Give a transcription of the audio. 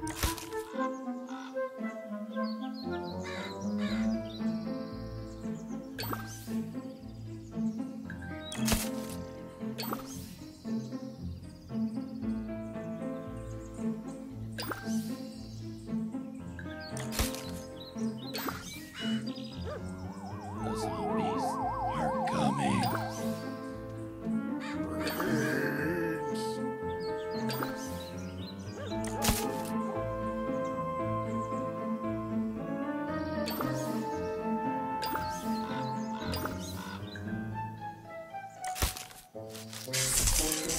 you Where's the corner?